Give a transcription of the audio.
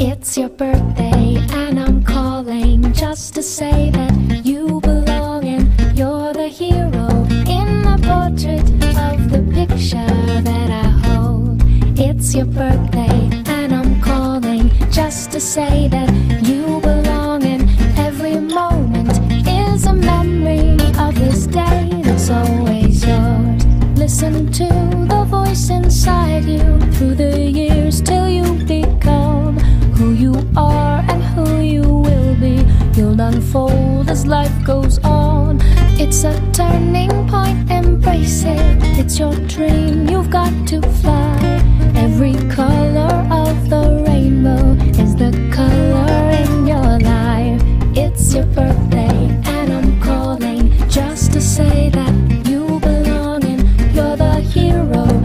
It's your birthday, and I'm calling just to say that you belong and you're the hero in the portrait of the picture that I hold. It's your birthday, and I'm calling just to say that you belong, and every moment is a memory of this day that's always yours. Listen to the voice inside you through the are and who you will be. You'll unfold as life goes on. It's a turning point, embrace it. It's your dream, you've got to fly. Every color of the rainbow is the color in your life. It's your birthday, and I'm calling just to say that you belong and you're the hero